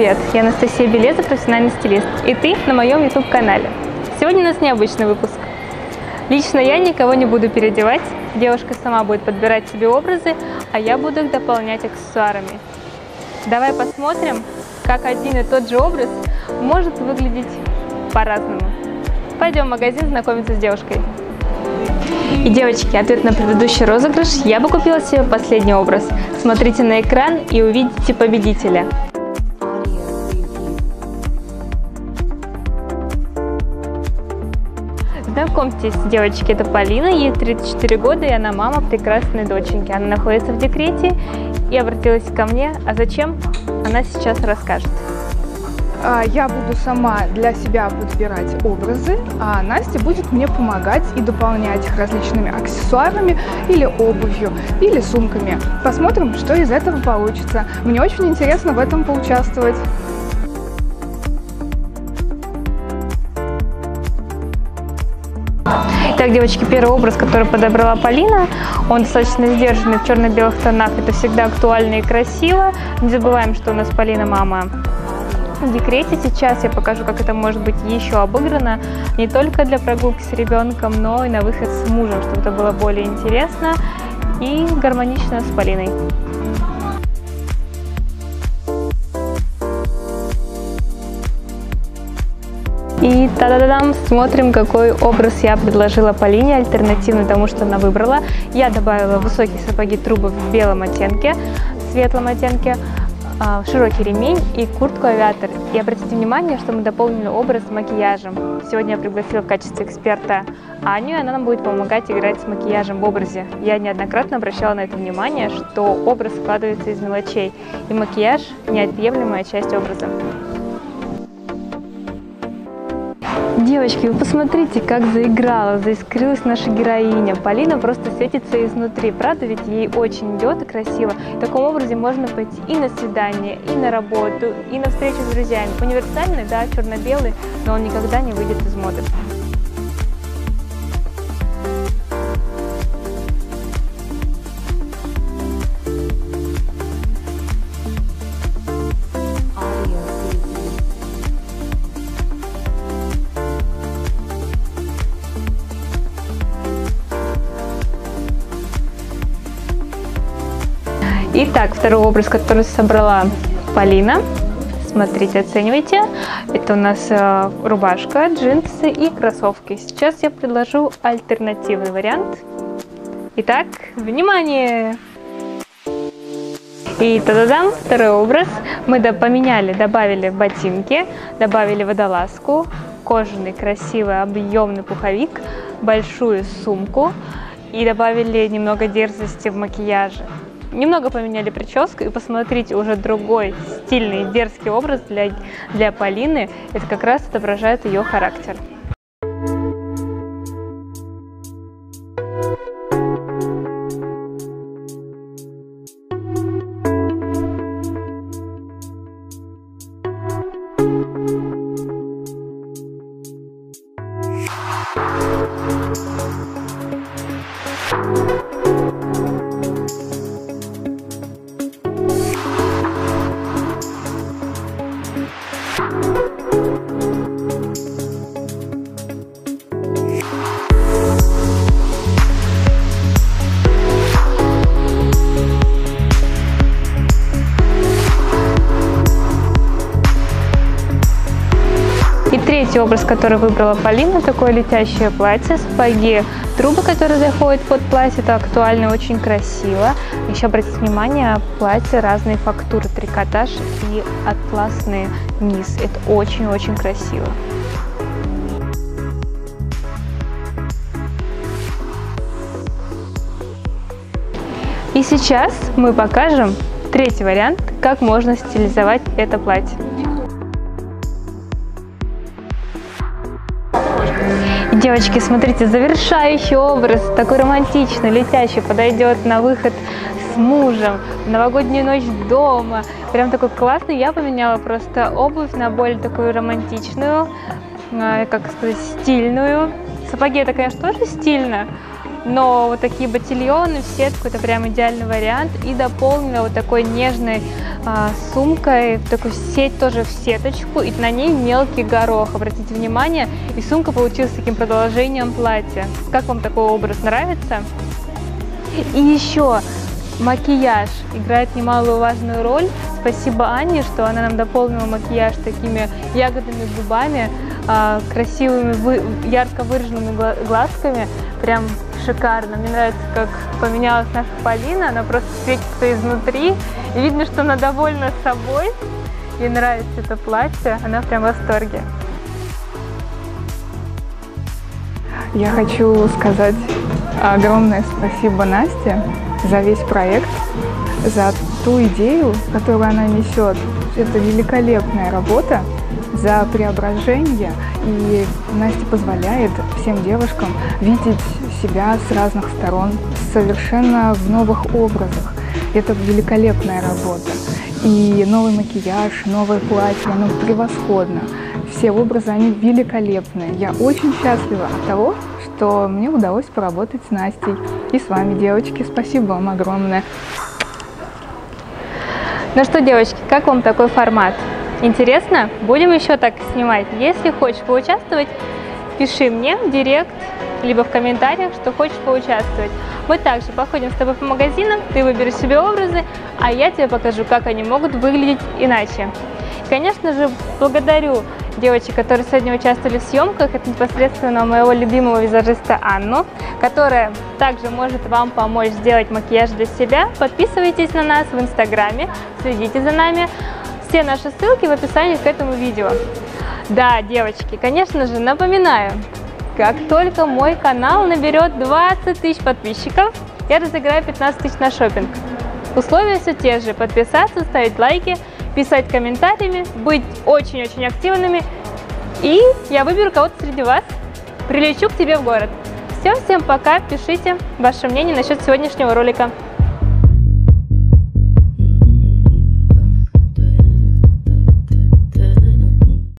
привет! Я Анастасия Белеза, профессиональный стилист, и ты на моем YouTube-канале. Сегодня у нас необычный выпуск. Лично я никого не буду переодевать, девушка сама будет подбирать себе образы, а я буду их дополнять аксессуарами. Давай посмотрим, как один и тот же образ может выглядеть по-разному. Пойдем в магазин знакомиться с девушкой. И, девочки, ответ на предыдущий розыгрыш. Я бы купила себе последний образ. Смотрите на экран и увидите победителя. Знакомьтесь, девочки, это Полина, ей 34 года, и она мама прекрасной доченьки. Она находится в декрете и обратилась ко мне. А зачем? Она сейчас расскажет. А, я буду сама для себя подбирать образы, а Настя будет мне помогать и дополнять их различными аксессуарами или обувью, или сумками. Посмотрим, что из этого получится. Мне очень интересно в этом поучаствовать. Итак, девочки, первый образ, который подобрала Полина, он достаточно сдержанный в черно-белых тонах. Это всегда актуально и красиво. Не забываем, что у нас Полина мама в декрете. Сейчас я покажу, как это может быть еще обыграно не только для прогулки с ребенком, но и на выход с мужем, чтобы это было более интересно и гармонично с Полиной. И та-да-дам, смотрим, какой образ я предложила Полине, альтернативно тому, что она выбрала. Я добавила высокие сапоги трубы в белом оттенке, светлом оттенке, а, широкий ремень и куртку авиатор. И обратите внимание, что мы дополнили образ макияжем. Сегодня я пригласила в качестве эксперта Аню, и она нам будет помогать играть с макияжем в образе. Я неоднократно обращала на это внимание, что образ складывается из мелочей, и макияж – неотъемлемая часть образа. Девочки, вы посмотрите, как заиграла, заискрилась наша героиня. Полина просто светится изнутри. Правда, ведь ей очень идет и красиво. В таком образе можно пойти и на свидание, и на работу, и на встречу с друзьями. Универсальный, да, черно-белый, но он никогда не выйдет из моды. Итак, второй образ, который собрала Полина. Смотрите, оценивайте. Это у нас э, рубашка, джинсы и кроссовки. Сейчас я предложу альтернативный вариант. Итак, внимание! И та-да-дам, второй образ. Мы поменяли, добавили ботинки, добавили водолазку, кожаный, красивый, объемный пуховик, большую сумку и добавили немного дерзости в макияже. Немного поменяли прическу и посмотрите, уже другой стильный, дерзкий образ для, для Полины. Это как раз отображает ее характер. Третий образ, который выбрала Полина, такое летящее платье, сапоги, трубы, которые заходят под платье, это актуально и очень красиво. Еще обратите внимание, платье разные фактуры, трикотаж и атласный низ. Это очень-очень красиво. И сейчас мы покажем третий вариант, как можно стилизовать это платье. Девочки, смотрите, завершающий образ, такой романтичный, летящий, подойдет на выход с мужем, в новогоднюю ночь дома. Прям такой классный. Я поменяла просто обувь на более такую романтичную, а, как сказать, стильную. Сапоги это, конечно, тоже стильно, но вот такие ботильоны в сетку это прям идеальный вариант. И дополнила вот такой нежной а, сумкой, такую сеть тоже в сеточку, и на ней мелкий горох. Обратите внимание, и сумка получилась таким продолжением платья. Как вам такой образ нравится? И еще макияж играет немалую важную роль. Спасибо Анне, что она нам дополнила макияж такими ягодными губами, красивыми, ярко выраженными глазками. Прям шикарно. Мне нравится, как поменялась наша Полина. Она просто светится изнутри. И видно, что она довольна собой. Ей нравится это платье. Она прям в восторге. Я хочу сказать огромное спасибо Насте за весь проект, за ту идею, которую она несет. Это великолепная работа за преображение. И Настя позволяет всем девушкам видеть себя с разных сторон, совершенно в новых образах. Это великолепная работа. И новый макияж, новое платье, оно превосходно. Все образы, они великолепные. Я очень счастлива от того, что мне удалось поработать с Настей и с вами, девочки. Спасибо вам огромное. Ну что, девочки, как вам такой формат? Интересно? Будем еще так снимать. Если хочешь поучаствовать, пиши мне в директ, либо в комментариях, что хочешь поучаствовать. Мы также походим с тобой по магазинам, ты выберешь себе образы, а я тебе покажу, как они могут выглядеть иначе. Конечно же, благодарю девочек, которые сегодня участвовали в съемках. Это непосредственно моего любимого визажиста Анну, которая также может вам помочь сделать макияж для себя. Подписывайтесь на нас в инстаграме, следите за нами. Все наши ссылки в описании к этому видео. Да, девочки, конечно же, напоминаю, как только мой канал наберет 20 тысяч подписчиков, я разыграю 15 тысяч на шопинг. Условия все те же. Подписаться, ставить лайки, писать комментариями, быть очень-очень активными. И я выберу кого-то среди вас, прилечу к тебе в город. Все, всем пока, пишите ваше мнение насчет сегодняшнего ролика.